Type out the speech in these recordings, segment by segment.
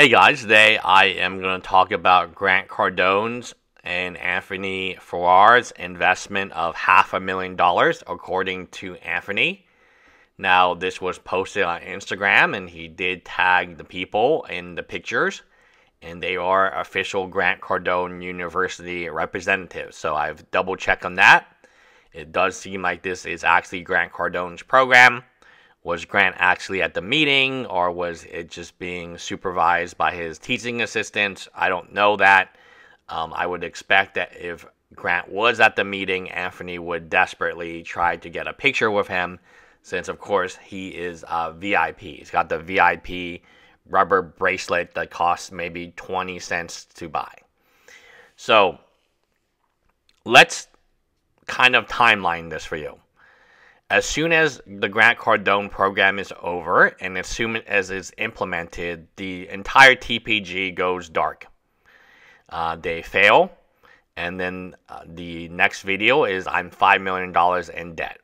Hey guys, today I am going to talk about Grant Cardone's and Anthony Farrer's investment of half a million dollars, according to Anthony. Now, this was posted on Instagram, and he did tag the people in the pictures, and they are official Grant Cardone University representatives. So I've double checked on that. It does seem like this is actually Grant Cardone's program. Was Grant actually at the meeting, or was it just being supervised by his teaching assistant? I don't know that. Um, I would expect that if Grant was at the meeting, Anthony would desperately try to get a picture with him, since, of course, he is a VIP. He's got the VIP rubber bracelet that costs maybe 20 cents to buy. So let's kind of timeline this for you as soon as the Grant Cardone program is over and as soon as it's implemented, the entire TPG goes dark. Uh, they fail, and then uh, the next video is I'm $5 million in debt.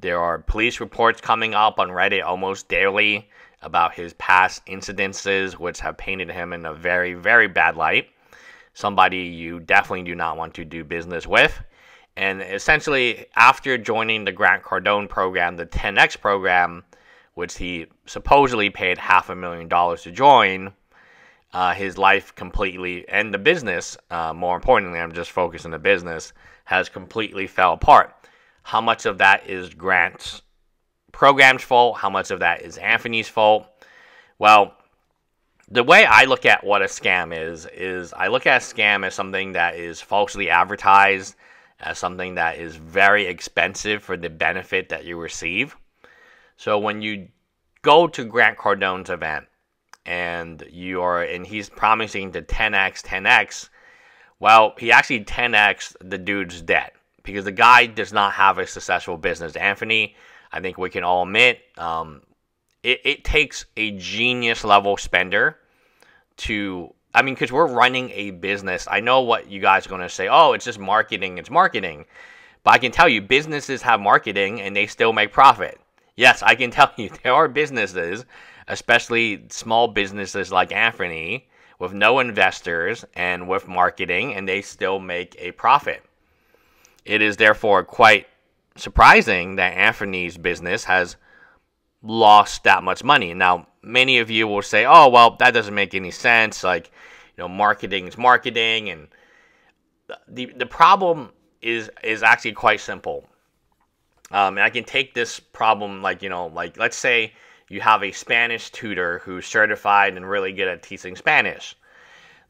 There are police reports coming up on Reddit almost daily about his past incidences, which have painted him in a very, very bad light. Somebody you definitely do not want to do business with. And essentially, after joining the Grant Cardone program, the 10X program, which he supposedly paid half a million dollars to join, uh, his life completely, and the business, uh, more importantly, I'm just focusing the business, has completely fell apart. How much of that is Grant's program's fault? How much of that is Anthony's fault? Well, the way I look at what a scam is, is I look at a scam as something that is falsely advertised as something that is very expensive for the benefit that you receive. So when you go to Grant Cardone's event and you are and he's promising to 10x 10x, well, he actually 10x the dude's debt because the guy does not have a successful business. Anthony, I think we can all admit, um, it, it takes a genius level spender to I mean, because we're running a business. I know what you guys are going to say. Oh, it's just marketing. It's marketing. But I can tell you, businesses have marketing and they still make profit. Yes, I can tell you, there are businesses, especially small businesses like Anthony, with no investors and with marketing, and they still make a profit. It is therefore quite surprising that Anthony's business has lost that much money. Now, many of you will say, "Oh, well, that doesn't make any sense. Like, you know, marketing is marketing." And the the problem is is actually quite simple. Um, and I can take this problem like you know, like let's say you have a Spanish tutor who's certified and really good at teaching Spanish.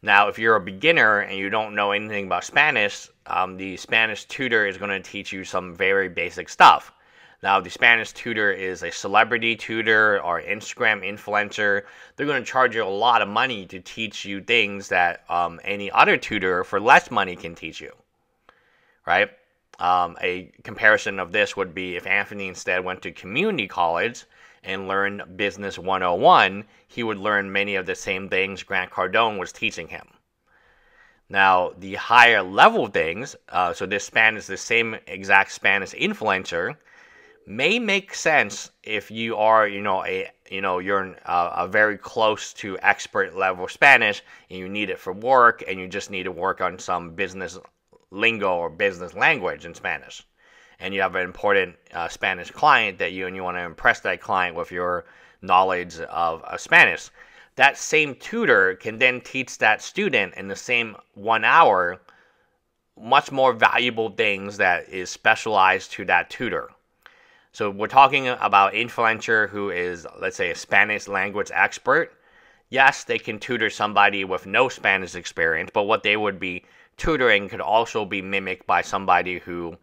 Now, if you're a beginner and you don't know anything about Spanish, um, the Spanish tutor is going to teach you some very basic stuff. Now, the Spanish tutor is a celebrity tutor or Instagram influencer. They're going to charge you a lot of money to teach you things that um, any other tutor for less money can teach you, right? Um, a comparison of this would be if Anthony instead went to community college and learned Business 101, he would learn many of the same things Grant Cardone was teaching him. Now, the higher level things, uh, so this Spanish, the same exact Spanish influencer, may make sense if you are, you know, a you know you're uh, a very close to expert level Spanish and you need it for work and you just need to work on some business lingo or business language in Spanish, and you have an important uh, Spanish client that you and you want to impress that client with your knowledge of uh, Spanish. That same tutor can then teach that student in the same one hour much more valuable things that is specialized to that tutor so we're talking about influencer who is, let's say, a Spanish language expert. Yes, they can tutor somebody with no Spanish experience, but what they would be tutoring could also be mimicked by somebody who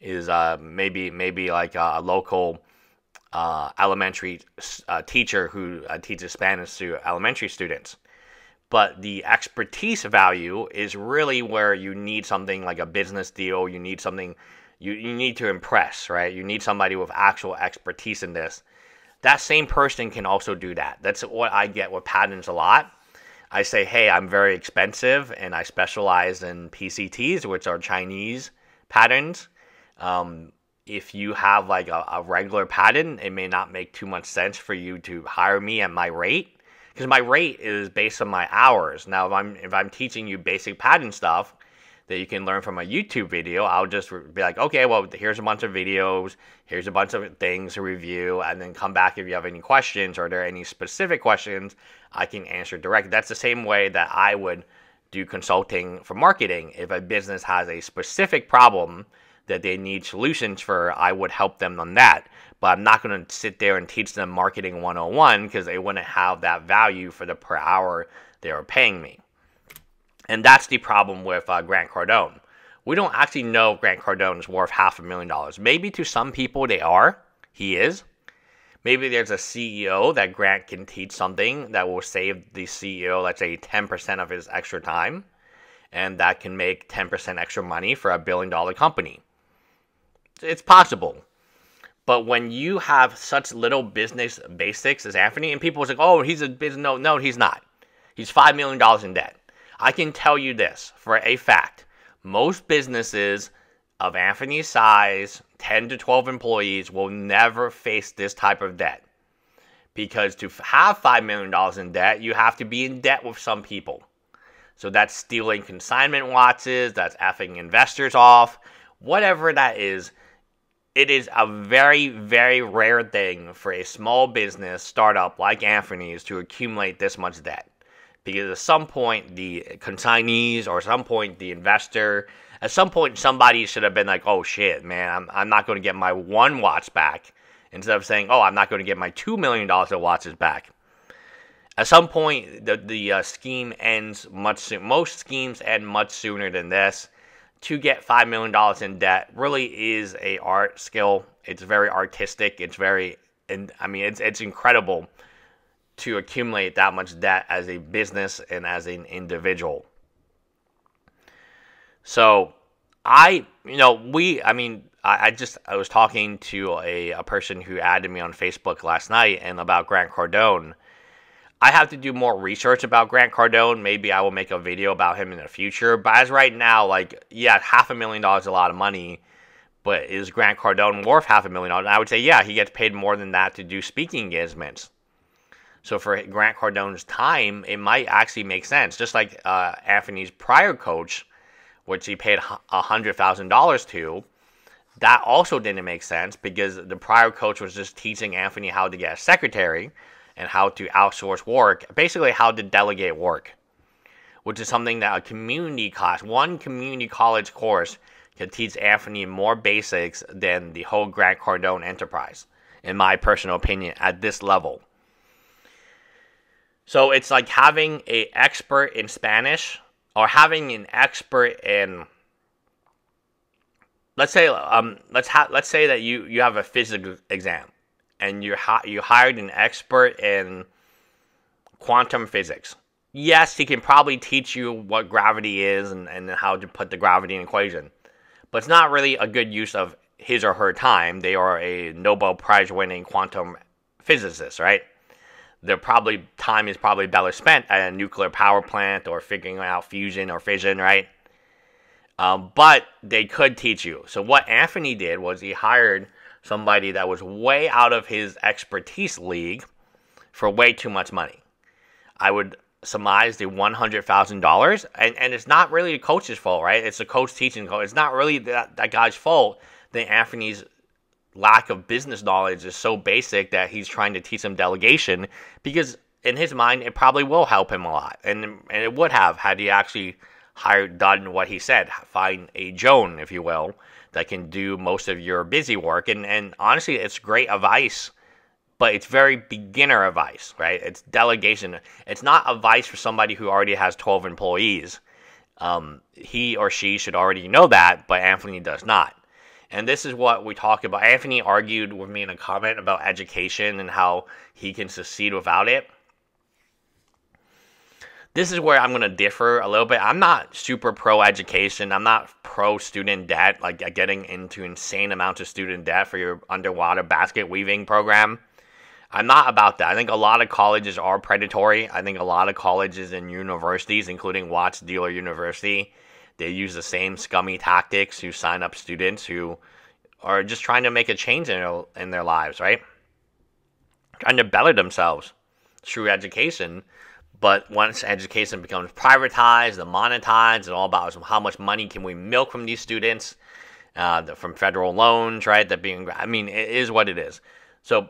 is uh, maybe maybe like a, local uh, elementary uh, teacher who uh, teaches Spanish to elementary students. But the expertise value is really where you need something like a business deal. You need something you, you need to impress, right? You need somebody with actual expertise in this. That same person can also do that. That's what I get with patents a lot. I say, hey, I'm very expensive and I specialize in PCTs, which are Chinese patents. Um, if you have like a, a regular patent, it may not make too much sense for you to hire me at my rate because my rate is based on my hours. Now, if I'm if I'm teaching you basic patent stuff that you can learn from a YouTube video, I'll just be like, okay, well, here's a bunch of videos, here's a bunch of things to review, and then come back if you have any questions or there are any specific questions I can answer directly. That's the same way that I would do consulting for marketing. If a business has a specific problem that they need solutions for, I would help them on that. But I'm not going to sit there and teach them marketing 101 because they wouldn't have that value for the per hour they are paying me. And that's the problem with uh, Grant Cardone. We don't actually know Grant Cardone is worth half a million dollars. Maybe to some people they are. He is. Maybe there's a CEO that Grant can teach something that will save the CEO, let's say, 10% of his extra time. And that can make 10% extra money for a billion dollar company. It's possible. But when you have such little business basics as Anthony, and people are like, oh, he's a business. No, no, he's not. He's $5 million in debt. I can tell you this for a fact most businesses of Anthony's size, 10 to 12 employees, will never face this type of debt. Because to have $5 million in debt, you have to be in debt with some people. So that's stealing consignment watches, that's effing investors off, whatever that is. It is a very, very rare thing for a small business startup like Anthony's to accumulate this much debt because at some point the consignees or at some point the investor at some point somebody should have been like oh shit man i'm, I'm not going to get my one watch back instead of saying oh i'm not going to get my two million dollars of watches back. At some point the, the uh, scheme ends much soon most schemes end much sooner than this. To get five million dollars in debt really is a art skill. It's very artistic. It's very and i mean it's, it's incredible to accumulate that much debt as a business and as an individual. So I, you know, we, I mean, I, I just, I was talking to a, a person who added me on Facebook last night and about Grant Cardone. I have to do more research about Grant Cardone. Maybe I will make a video about him in the future. But as right now, like, yeah, half a million dollars is a lot of money. But is Grant Cardone worth half a million dollars? I would say, yeah, he gets paid more than that to do speaking engagements. So for Grant Cardone's time, it might actually make sense. Just like uh, Anthony's prior coach, which he paid $100,000 to, that also didn't make sense because the prior coach was just teaching Anthony how to get a secretary and how to outsource work, basically how to delegate work, which is something that a community class, one community college course, can teach Anthony more basics than the whole Grant Cardone enterprise, in my personal opinion, at this level. So it's like having a expert in Spanish or having an expert in let's say um let's ha- let's say that you you have a physics exam and you ha- you hired an expert in quantum physics. Yes, he can probably teach you what gravity is and, and how to put the gravity in equation. But it's not really a good use of his or her time. They are a Nobel Prize winning quantum physicist, right? Their probably time is probably better spent at a nuclear power plant or figuring out fusion or fission, right? Um, but they could teach you. So what Anthony did was he hired somebody that was way out of his expertise league for way too much money. I would surmise the one hundred thousand dollars, and and it's not really the coach's fault, right? It's the coach teaching. It's not really that, that guy's fault that Anthony's lack of business knowledge is so basic that he's trying to teach him delegation because in his mind it probably will help him a lot. And and it would have had he actually hired done what he said find a joan if you will that can do most of your busy work. And and honestly it's great advice but it's very beginner advice right? It's delegation. It's not advice for somebody who already has 12 employees. Um, he or she should already know that but anthony does not and this is what we talk about. Anthony argued with me in a comment about education and how he can succeed without it. This is where I'm going to differ a little bit. I'm not super pro education. I'm not pro student debt, like uh, getting into insane amounts of student debt for your underwater basket weaving program. I'm not about that. I think a lot of colleges are predatory. I think a lot of colleges and universities, including Watch Dealer University, they use the same scummy tactics to sign up students who are just trying to make a change in their, in their lives, right? Trying to better themselves. through education. But once education becomes privatized and monetized, it's all about how much money can we milk from these students, uh, from federal loans, right? That being, I mean, it is what it is. So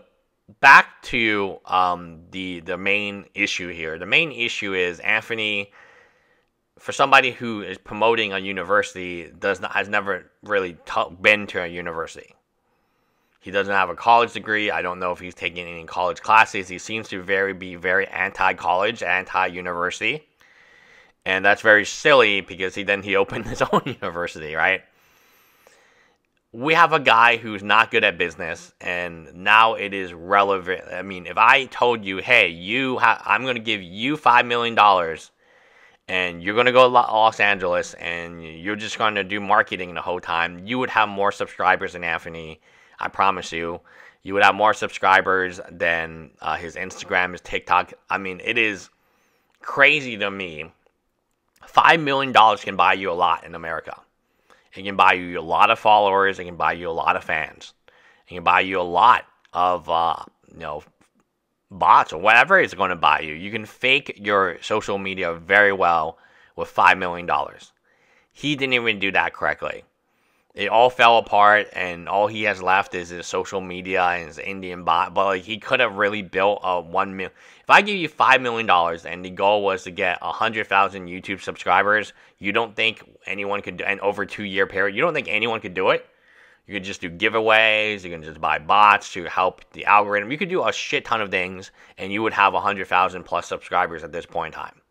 back to um, the the main issue here. The main issue is Anthony, for somebody who is promoting a university, does not has never really t- been to a university. He doesn't have a college degree. I don't know if he's taking any college classes. He seems to very be very anti-college, anti-university, and that's very silly because he then he opened his own university, right? we have a guy who's not good at business and now it is relevant i mean if i told you hey you ha- i'm going to give you $5 million and you're going to go to los angeles and you're just going to do marketing the whole time you would have more subscribers than anthony i promise you you would have more subscribers than uh, his instagram his tiktok i mean it is crazy to me $5 million can buy you a lot in america it can buy you a lot of followers. It can buy you a lot of fans. It can buy you a lot of, uh, you know, bots or whatever is going to buy you. You can fake your social media very well with $5 million. He didn't even do that correctly it all fell apart, and all he has left is his social media and his Indian bot. But like, he could have really built a one mil. If I give you five million dollars and the goal was to get a hundred thousand YouTube subscribers, you don't think anyone could? Do And over two year period, you don't think anyone could do it? You could just do giveaways. You can just buy bots to help the algorithm. You could do a shit ton of things, and you would have a hundred thousand plus subscribers at this point in time.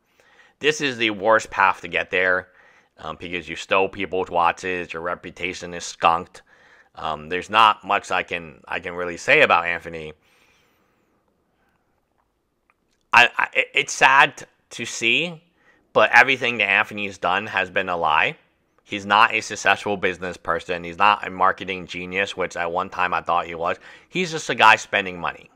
This is the worst path to get there um, because you stole people's watches, your reputation is skunked. Um, there's not much I can I can really say about Anthony. I, I it's sad to see, but everything that Anthony's done has been a lie. He's not a successful business person. He's not a marketing genius, which at one time I thought he was. He's just a guy spending money.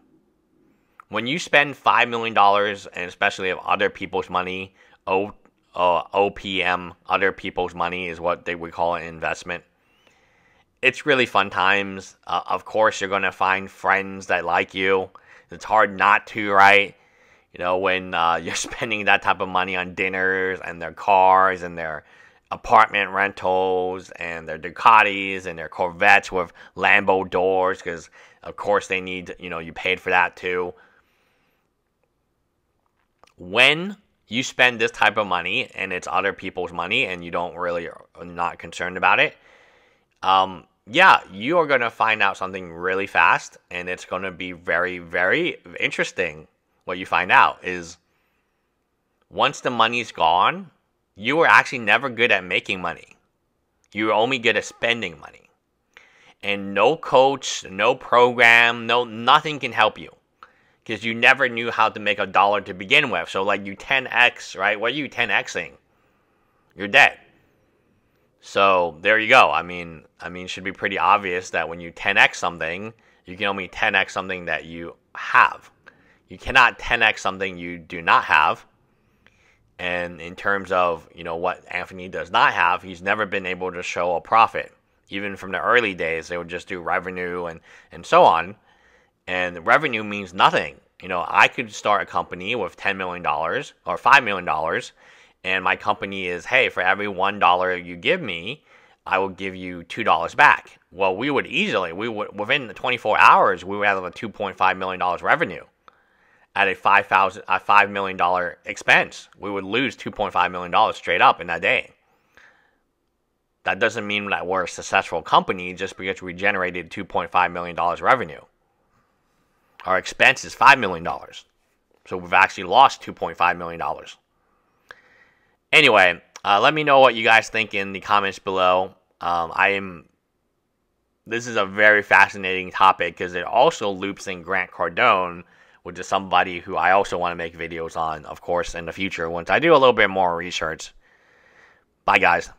When you spend $5 million, and especially of other people's money, oh, uh, OPM, other people's money, is what they would call an investment. It's really fun times. Uh, of course, you're going to find friends that like you. It's hard not to, right? You know, when uh, you're spending that type of money on dinners and their cars and their apartment rentals and their Ducatis and their Corvettes with Lambo doors, because of course they need, you know, you paid for that too. When you spend this type of money and it's other people's money and you don't really are not concerned about it, um, yeah, you are going to find out something really fast and it's going to be very, very interesting. What you find out is once the money's gone, you were actually never good at making money. You were only good at spending money. And no coach, no program, no nothing can help you because you never knew how to make a dollar to begin with. So like you 10x, right? What are you 10xing? You're dead. So there you go. I mean, I mean, should be pretty obvious that when you 10x something, you can only 10x something that you have. You cannot 10x something you do not have. And in terms of you know what Anthony does not have, he's never been able to show a profit. Even from the early days, they would just do revenue and and so on and revenue means nothing. You know, I could start a company with $10 million or $5 million, and my company is, hey, for every $1 you give me, I will give you $2 back. Well, we would easily, we would, within the 24 hours, we would have a $2.5 million revenue at a $5, a $5 million expense. We would lose $2.5 million straight up in that day. That doesn't mean that we're a successful company just because we generated $2.5 million revenue. Our expense is $5 million. So we've actually lost $2.5 million. Anyway, uh, let me know what you guys think in the comments below. Um, I am. This is a very fascinating topic because it also loops in Grant Cardone, which is somebody who I also want to make videos on, of course, in the future once I do a little bit more research. Bye, guys.